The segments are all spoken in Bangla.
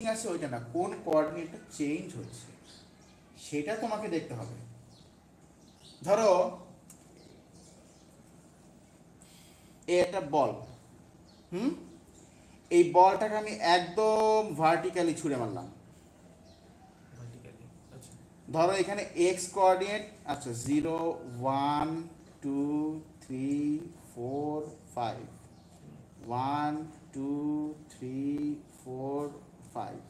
আছে ওইটা না কোন কোঅর্ডিনেটটা চেঞ্জ হচ্ছে সেটা তোমাকে দেখতে হবে। ধরো এ একটা বল হুম? এই বলটাকে আমি একদম ভার্টিক্যালি ছুঁড়ে মারলাম। আচ্ছা। ধরো এখানে এক্স কোঅর্ডিনেট আচ্ছা zero one two three four five one two three four five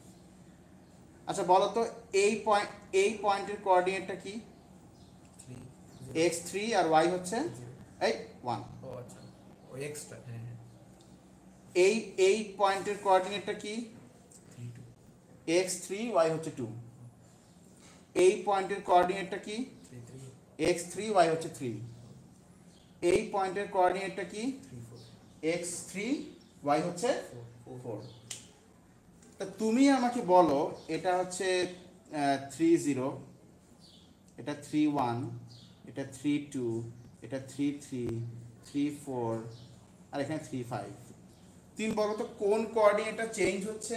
আচ্ছা বলো তো এই পয়েন্ট এই পয়েন্টের কোঅর্ডিনেটটা কি? এক্স থ্রি আর ওয়াই হচ্ছে এই ওয়ান ও আচ্ছা হ্যাঁ হ্যাঁ। এই এই পয়েন্টের কোঅর্ডিনেটটা কি? এক্স থ্রি ওয়াই হচ্ছে টু এই পয়েন্টের কোঅর্ডিনেটটা কি? এক্স থ্রি ওয়াই হচ্ছে থ্রি এই পয়েন্টের কোঅর্ডিনেটটা কি? এক্স থ্রি ওয়াই হচ্ছে ফোর তা তুমি আমাকে বলো এটা হচ্ছে থ্রি জিরো এটা থ্রি ওয়ান এটা থ্রি টু এটা থ্রি থ্রি থ্রি ফোর আর এখানে থ্রি ফাইভ তিন বলো তো কোন কোঅর্ডিনেটটা চেঞ্জ হচ্ছে?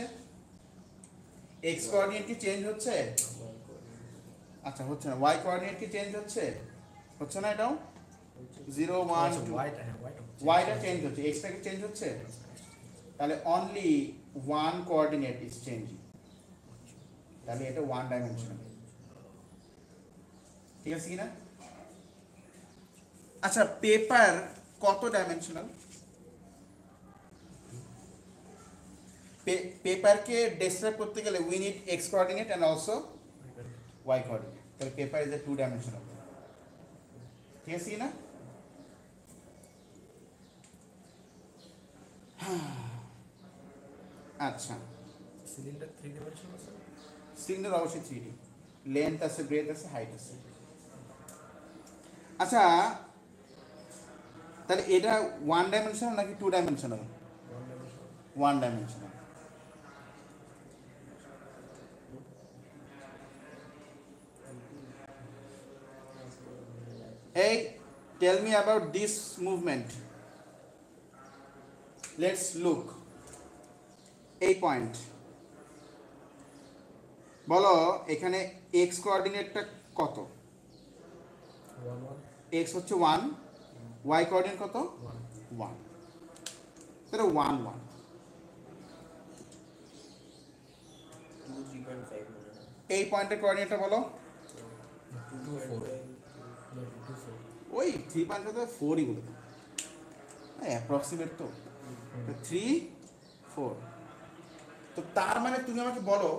এক্স কোঅর্ডিনেট কি চেঞ্জ হচ্ছে? আচ্ছা হচ্ছে না। ওয়াই কোঅর্ডিনেট কি চেঞ্জ হচ্ছে? হচ্ছে না এটাও? জিরো ওয়ান ওয়াইটা চেঞ্জ হচ্ছে। এক্সটা কি চেঞ্জ হচ্ছে? তাহলে only one coordinate is changing তাহলে এটা ওয়ান ডাইমেনশনাল ঠিক আছে কি না আচ্ছা পেপার কত ডাইমেনশনাল পেপারকে ডেসক্রাইব করতে গেলে we need X coordinate and also Y coordinate তাহলে paper is a two dimensional ঠিক আছে কি না আচ্ছা। সিলিন্ডার থ্রি ডাইমেনশন আছে? সিলিন্ডার অবশ্যই থ্রি ডি লেন্থ আছে ব্রেথ আছে হাইট আছে। আচ্ছা তাহলে এটা ওয়ান ডাইমেনশনাল নাকি two dimensional one dimension one dimensional এই tell me about this movement let's look এই পয়েন্ট বলো এখানে এক্স কোঅর্ডিনেটটা কত? এক্স হচ্ছে ওয়ান ওয়াই কোঅর্ডিনেট কত? ওয়ান তাহলে ওয়ান ওয়ান এই পয়েন্টের কোঅর্ডিনেটটা বলো। ওই থ্রি পয়েন্ট ফোরই বলে অ্যাপ্রক্সিমেট তো। থ্রি ফোর তো তার মানে তুমি আমাকে বলো